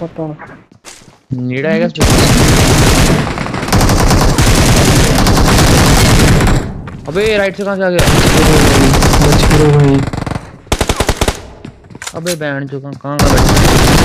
पता नीड आएगा अबे राइट से कहाँ से आ गया? बच करो भाई। अबे बैंड जो कहाँ कहाँ का बैठा